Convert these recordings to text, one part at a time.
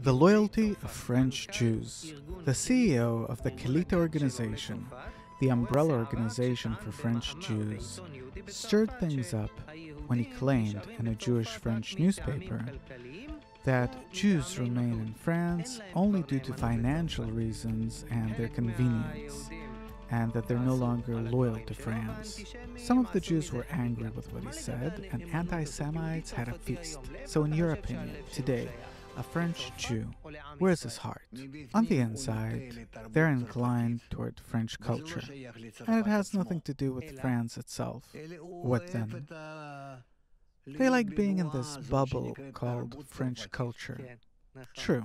The loyalty of French Jews. The CEO of the Kelita organization, the umbrella organization for French Jews, stirred things up when he claimed in a Jewish French newspaper that Jews remain in France only due to financial reasons and their convenience, and that they're no longer loyal to France. Some of the Jews were angry with what he said, and anti Semites had a feast. So, in your opinion, today, a French Jew, where's his heart? On the inside, they're inclined toward French culture, and it has nothing to do with France itself. What then? They like being in this bubble called French culture. True.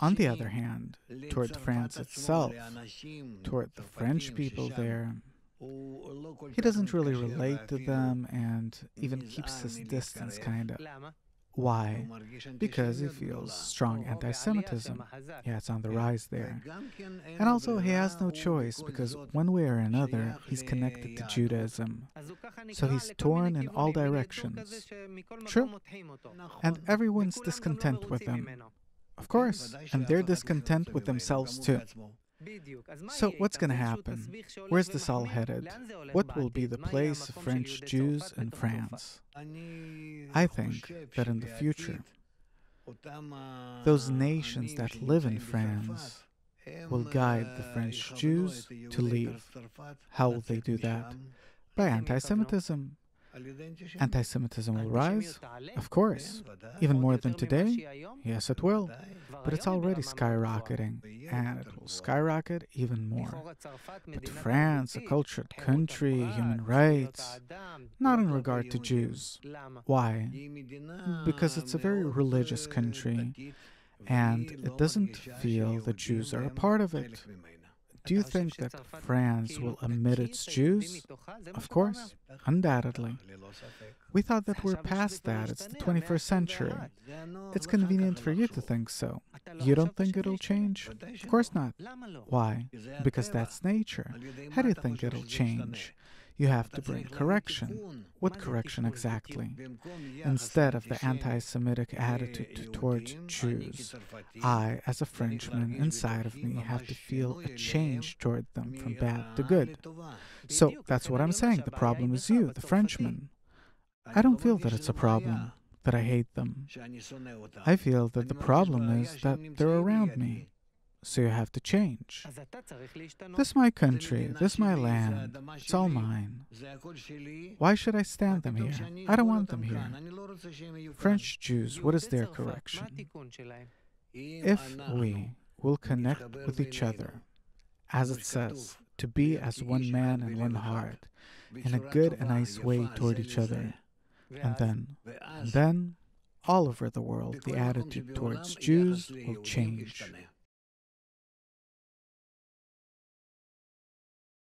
On the other hand, toward France itself, toward the French people there, he doesn't really relate to them and even keeps his distance, kind of. Why? Because he feels strong anti Semitism. Yeah, it's on the rise there. And also, he has no choice because one way or another, he's connected to Judaism. So he's torn in all directions. True. And everyone's discontent with him. Of course, and they're discontent with themselves too. So, what's going to happen? Where's this all headed? What will be the place of French Jews in France? I think that in the future, those nations that live in France will guide the French Jews to leave. How will they do that? By anti Semitism. Anti Semitism will rise? Of course. Even more than today? Yes, it will. But it's already skyrocketing, and it will skyrocket even more. But France, a cultured country, human rights, not in regard to Jews. Why? Because it's a very religious country, and it doesn't feel the Jews are a part of it. Do you think that France will admit its Jews? Of course, undoubtedly. We thought that we're past that. It's the 21st century. It's convenient for you to think so. You don't think it'll change? Of course not. Why? Because that's nature. How do you think it'll change? You have to bring correction. What correction exactly? Instead of the anti Semitic attitude towards Jews, I, as a Frenchman, inside of me have to feel a change toward them from bad to good. So that's what I'm saying. The problem is you, the Frenchman. I don't feel that it's a problem, that I hate them. I feel that the problem is that they're around me so you have to change. This is my country, this is my land, it's all mine. Why should I stand them here? I don't want them here. French Jews, what is their correction? If we will connect with each other, as it says, to be as one man and one heart, in a good and nice way toward each other, and then, and then, all over the world, the attitude towards Jews will change.